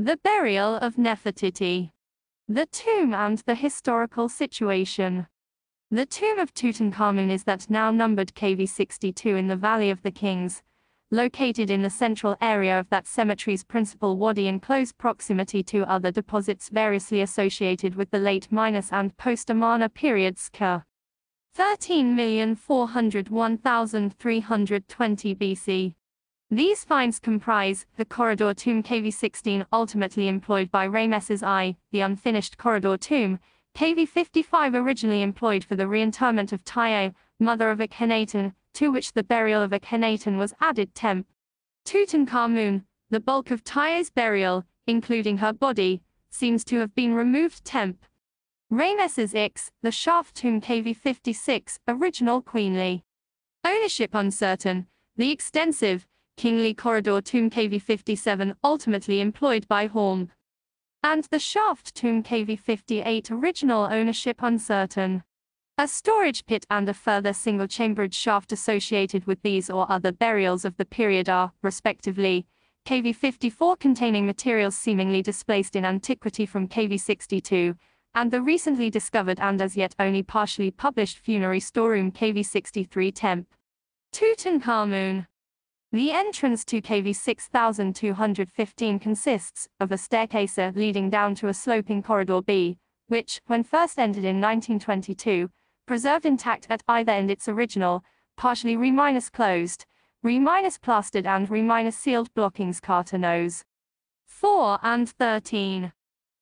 The burial of Nefertiti. The tomb and the historical situation. The tomb of Tutankhamun is that now numbered KV62 in the Valley of the Kings, located in the central area of that cemetery's principal wadi in close proximity to other deposits variously associated with the late and post-Amarna periods ca. 13,401,320 BC. These finds comprise the corridor tomb KV16 ultimately employed by Rameses I, the unfinished corridor tomb, KV55 originally employed for the reinterment of Tiye, mother of Akhenaten, to which the burial of Akhenaten was added temp. Tutankhamun, the bulk of Tiye's burial, including her body, seems to have been removed temp. Rameses X, the shaft tomb KV56, original queenly. Ownership uncertain, the extensive, Kingly Corridor Tomb KV57 ultimately employed by Horn. And the shaft tomb KV58 original ownership uncertain. A storage pit and a further single-chambered shaft associated with these or other burials of the period are, respectively, KV54 containing materials seemingly displaced in antiquity from KV62, and the recently discovered and as yet only partially published funerary storeroom KV63 temp. Tutankhamun the entrance to KV 6215 consists of a staircase leading down to a sloping corridor B, which, when first entered in 1922, preserved intact at either end its original, partially re-closed, re-plastered and re-sealed blockings Carter nose. 4 and 13.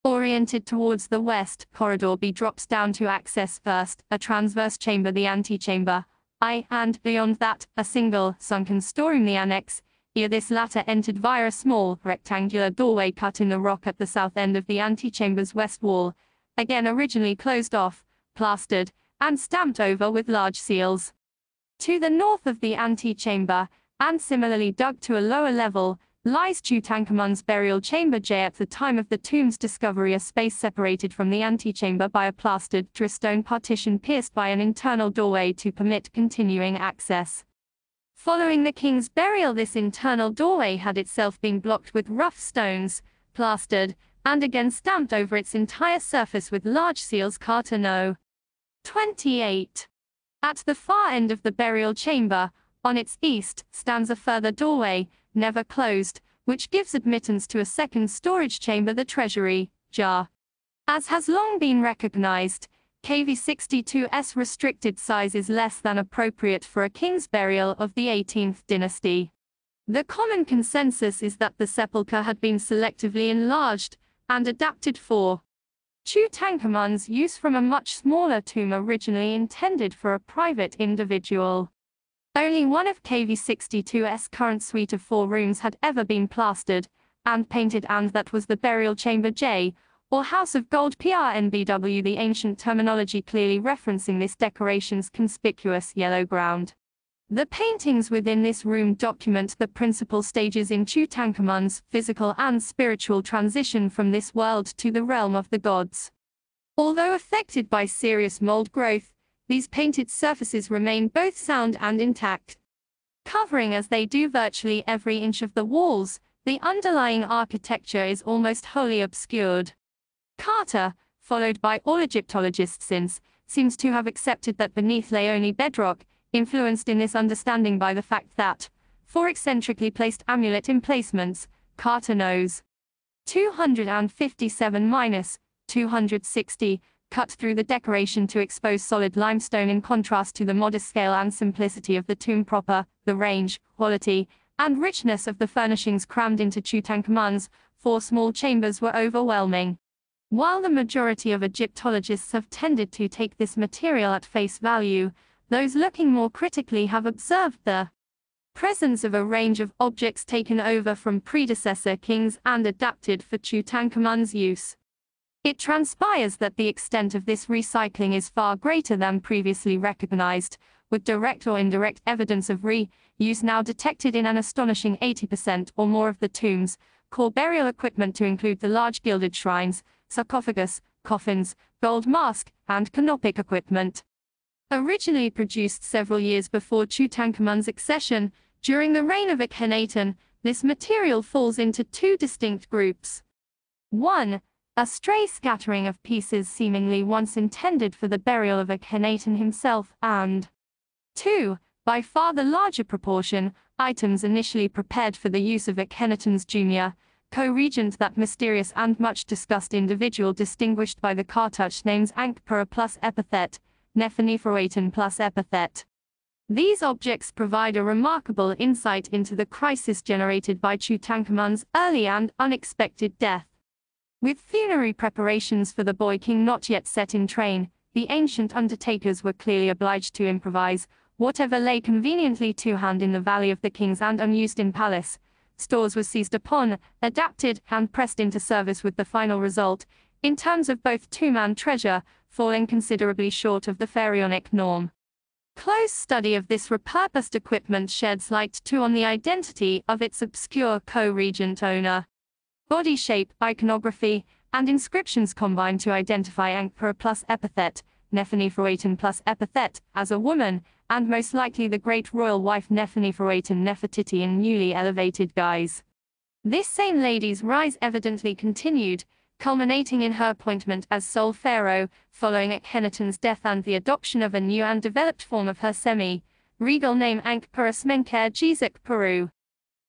Oriented towards the west, corridor B drops down to access first, a transverse chamber the antechamber, I, and, beyond that, a single, sunken storeroom the annex, ere this latter entered via a small, rectangular doorway cut in the rock at the south end of the antechamber's west wall, again originally closed off, plastered, and stamped over with large seals. To the north of the antechamber, and similarly dug to a lower level, lies Tutankhamun's burial chamber J at the time of the tomb's discovery a space separated from the antechamber by a plastered drystone partition pierced by an internal doorway to permit continuing access. Following the king's burial this internal doorway had itself been blocked with rough stones, plastered, and again stamped over its entire surface with large seals Carter No. 28. At the far end of the burial chamber, on its east, stands a further doorway, never closed, which gives admittance to a second storage chamber the treasury, jar. As has long been recognized, KV62's restricted size is less than appropriate for a king's burial of the 18th dynasty. The common consensus is that the sepulchre had been selectively enlarged and adapted for Tutankhamun's use from a much smaller tomb originally intended for a private individual. Only one of KV62's current suite of four rooms had ever been plastered and painted and that was the burial chamber J, or House of Gold PRNBW the ancient terminology clearly referencing this decoration's conspicuous yellow ground. The paintings within this room document the principal stages in Tutankhamun's physical and spiritual transition from this world to the realm of the gods. Although affected by serious mold growth, these painted surfaces remain both sound and intact. Covering as they do virtually every inch of the walls, the underlying architecture is almost wholly obscured. Carter, followed by all Egyptologists since, seems to have accepted that beneath lay only bedrock, influenced in this understanding by the fact that, for eccentrically placed amulet emplacements, Carter knows. 257 minus 260 cut through the decoration to expose solid limestone in contrast to the modest scale and simplicity of the tomb proper, the range, quality, and richness of the furnishings crammed into Tutankhamun's four small chambers were overwhelming. While the majority of Egyptologists have tended to take this material at face value, those looking more critically have observed the presence of a range of objects taken over from predecessor kings and adapted for Tutankhamun's use. It transpires that the extent of this recycling is far greater than previously recognized, with direct or indirect evidence of re-use now detected in an astonishing 80% or more of the tombs, core burial equipment to include the large gilded shrines, sarcophagus, coffins, gold mask, and canopic equipment. Originally produced several years before Tutankhamun's accession, during the reign of Akhenaten, this material falls into two distinct groups. 1. A stray scattering of pieces seemingly once intended for the burial of a Akhenaten himself, and 2. By far the larger proportion, items initially prepared for the use of Akhenaten's junior, co-regent that mysterious and much discussed individual distinguished by the cartouche names Ankhkheperure plus epithet, Neferneferuaten plus epithet. These objects provide a remarkable insight into the crisis generated by Tutankhamun's early and unexpected death. With funerary preparations for the boy king not yet set in train, the ancient undertakers were clearly obliged to improvise, whatever lay conveniently to hand in the Valley of the Kings and unused in palace, stores were seized upon, adapted, and pressed into service with the final result, in terms of both tomb and treasure, falling considerably short of the pharaonic norm. Close study of this repurposed equipment sheds light too on the identity of its obscure co-regent owner. Body shape, iconography, and inscriptions combine to identify Ankhkheperure plus epithet, Neferneferuaten plus epithet, as a woman, and most likely the great royal wife Neferneferuaten Nefertiti in newly elevated guise. This same lady's rise evidently continued, culminating in her appointment as sole pharaoh, following Akhenaten's death and the adoption of a new and developed form of her semi-regal name Ankh-Perus-Menker Peru.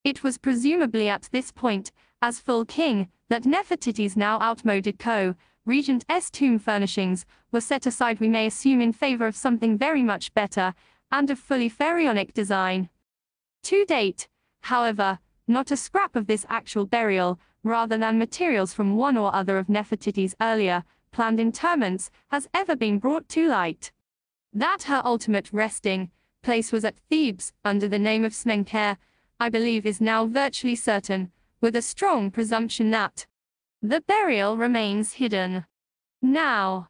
It was presumably at this point, as full king, that Nefertiti's now outmoded co, Regent S tomb furnishings, were set aside we may assume in favor of something very much better, and of fully pharaonic design. To date, however, not a scrap of this actual burial, rather than materials from one or other of Nefertiti's earlier, planned interments, has ever been brought to light. That her ultimate resting place was at Thebes, under the name of Smenkhare, I believe is now virtually certain, with a strong presumption that the burial remains hidden. Now,